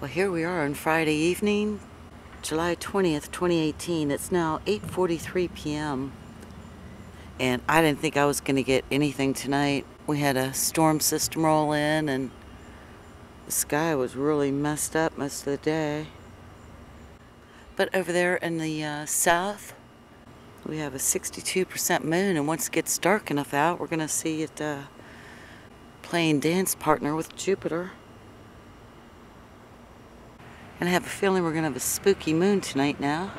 Well, here we are on Friday evening, July 20th, 2018. It's now 8.43 p.m. And I didn't think I was going to get anything tonight. We had a storm system roll in and the sky was really messed up most of the day. But over there in the uh, south, we have a 62% moon, and once it gets dark enough out, we're going to see it uh, playing dance partner with Jupiter. And I have a feeling we're going to have a spooky moon tonight now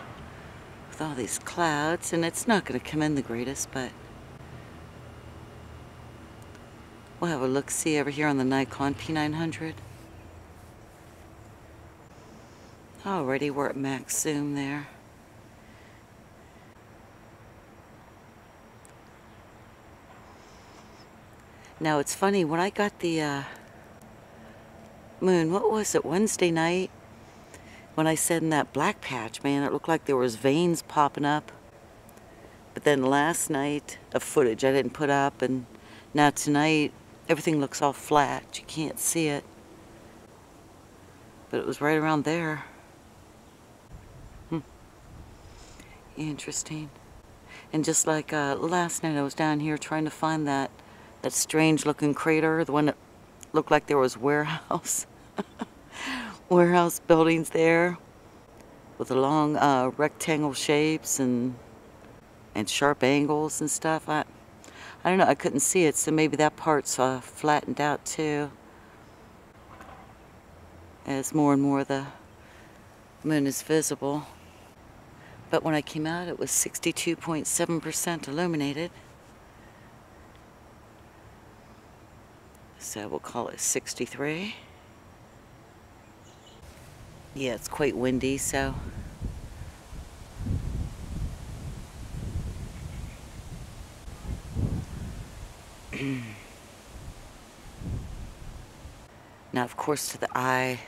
with all these clouds. And it's not going to come in the greatest, but we'll have a look-see over here on the Nikon P900. Already we're at max zoom there. Now it's funny, when I got the uh, moon, what was it, Wednesday night? When I said in that black patch, man, it looked like there was veins popping up. But then last night, of footage I didn't put up, and now tonight, everything looks all flat. You can't see it. But it was right around there. Hmm. Interesting. And just like uh, last night, I was down here trying to find that, that strange looking crater, the one that looked like there was warehouse. warehouse buildings there with the long uh, rectangle shapes and and sharp angles and stuff. I, I don't know, I couldn't see it, so maybe that part's uh, flattened out too. As more and more the moon is visible. But when I came out, it was 62.7% illuminated. So we'll call it 63. Yeah, it's quite windy, so. now, of course, to the eye,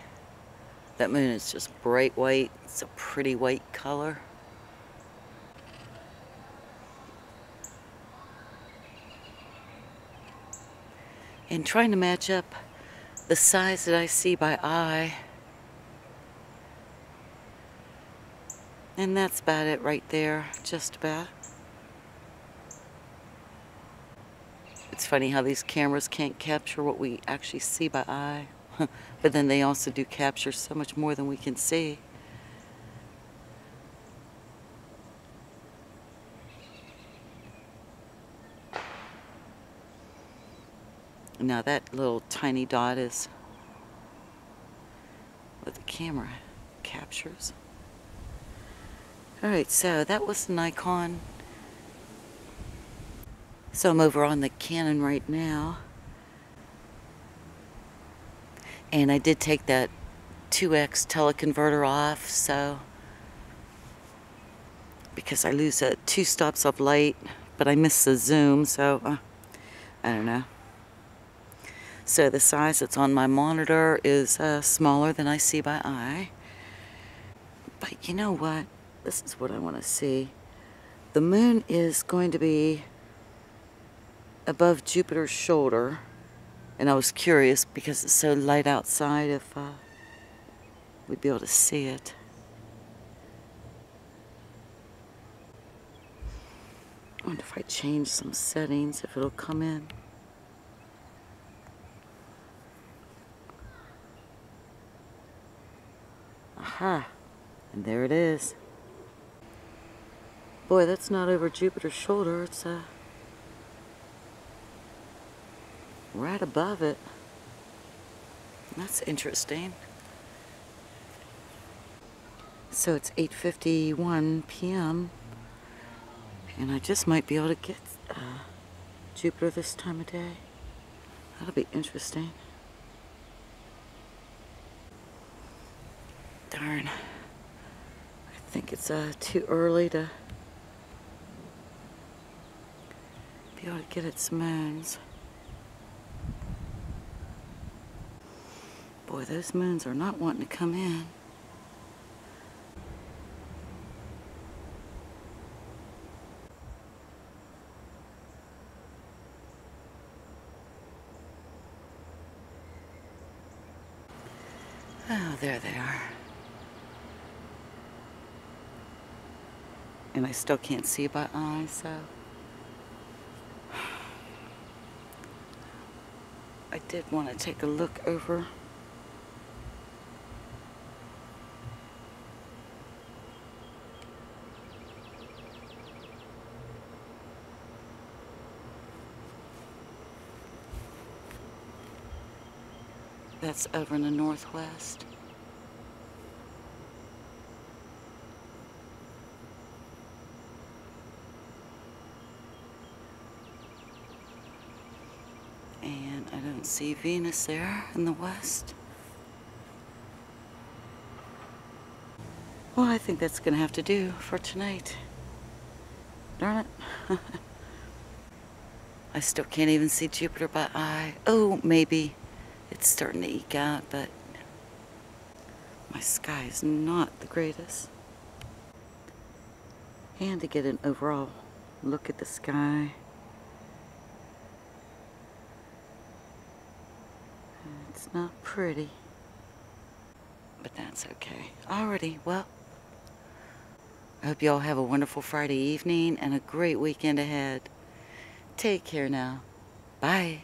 that moon is just bright white. It's a pretty white color. And trying to match up the size that I see by eye And that's about it right there, just about. It's funny how these cameras can't capture what we actually see by eye. but then they also do capture so much more than we can see. Now that little tiny dot is what the camera captures. Alright, so that was Nikon. So I'm over on the Canon right now. And I did take that 2x teleconverter off, so because I lose a two stops of light, but I miss the zoom, so uh, I don't know. So the size that's on my monitor is uh, smaller than I see by eye. But you know what? This is what I want to see. The moon is going to be above Jupiter's shoulder. And I was curious because it's so light outside if uh, we'd be able to see it. I wonder if I change some settings, if it'll come in. Aha, and there it is. Boy, that's not over Jupiter's shoulder. It's uh, right above it. That's interesting. So it's 8.51 p.m. And I just might be able to get uh, Jupiter this time of day. That'll be interesting. Darn. I think it's uh, too early to be able to get its moons. Boy, those moons are not wanting to come in. Oh, there they are. And I still can't see by eye, so. I did want to take a look over. That's over in the northwest. And I don't see Venus there in the west. Well, I think that's going to have to do for tonight. Darn it. I still can't even see Jupiter by eye. Oh, maybe it's starting to eke out, but my sky is not the greatest. And to get an overall look at the sky. It's not pretty, but that's okay. Alrighty, well, I hope you all have a wonderful Friday evening and a great weekend ahead. Take care now. Bye.